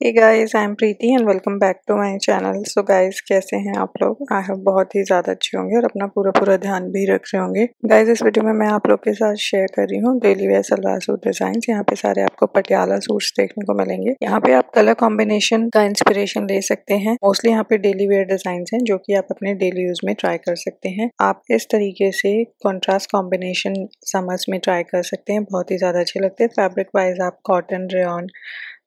Hey guys I am Preeti and welcome back to my channel so guys कैसे हैं आप लोग? I hope बहुत ही ज़्यादा अच्छे होंगे और अपना पूरा पूरा ध्यान भी रख रहे होंगे। गाइस इस वीडियो में मैं आप लोग के साथ शेयर कर रही हूँ daily wear salwar suit design यहाँ पे सारे आपको पटियाला सूट्स देखने को मिलेंगे। यहाँ पे आप कलर कॉम्बिनेशन का इंस्पिरेशन ले सकते हैं। मोस्टली यहाँ पे डेली वेयर डिज़ाइन है, जो की आप अपने डेली यूज़ में ट्राई कर सकते हैं। आप इस तरीके से कॉन्ट्रास्ट कॉम्बिनेशन समर्स में ट्राई कर सकते हैं। बहुत ही ज़्यादा अच्छे लगते हैं। फैब्रिक वाइज आप कॉटन रेन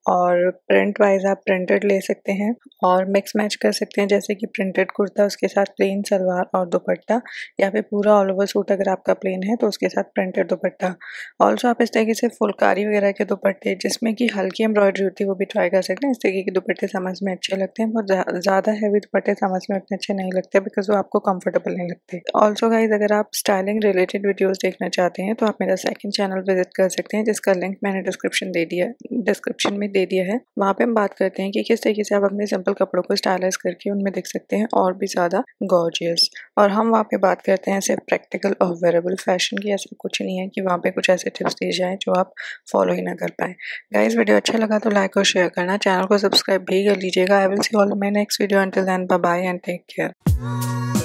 और प्रिंट वाइज आप प्रिंटेड ले सकते हैं और मिक्स मैच कर सकते हैं, जैसे कि प्रिंटेड कुर्ता उसके साथ प्लेन सलवार और दुपट्टा, या फिर पूरा ऑल ओवर सूट अगर आपका प्लेन है तो उसके साथ प्रिंटेड दुपट्टा। ऑल्सो आप इस तरीके से फुलकारी वगैरह के दुपट्टे, जिसमें कि हल्की एम्ब्रॉयडरी होती है, वो भी ट्राई कर सकते हैं। इस तरीके के दुपट्टे समझ में अच्छे लगते हैं, बहुत ज़्यादा हैवी दुपट्टे समझ में उतने अच्छे नहीं लगते बिकॉज़ वो आपको कम्फर्टेबल नहीं लगते। ऑल्सो गाइज़ अगर आप स्टाइलिंग रिलेटेड वीडियोज़ देखना चाहते हैं तो आप मेरा सेकेंड चैनल विज़िट कर सकते हैं, जिसका लिंक मैंने डिस्क्रिप्शन दे दिया डिस्क्रिप्शन में दे दिया है। वहाँ पे हम बात करते हैं कि किस तरीके से आप अपने सिंपल कपड़ों को स्टाइलाइज करके उनमें देख सकते हैं और भी ज़्यादा गॉर्जियस और हम वहाँ पे बात करते हैं ऐसे प्रैक्टिकल और वेरेबल फ़ैशन की। ऐसा कुछ नहीं है कि वहाँ पे कुछ ऐसे टिप्स दिए जाएँ जो आप फॉलो ही ना कर पाए। गाइज़ वीडियो अच्छा लगा तो लाइक और शेयर करना। चैनल को सब्सक्राइब भी कर लीजिएगा। I will see all my next video then bye and take care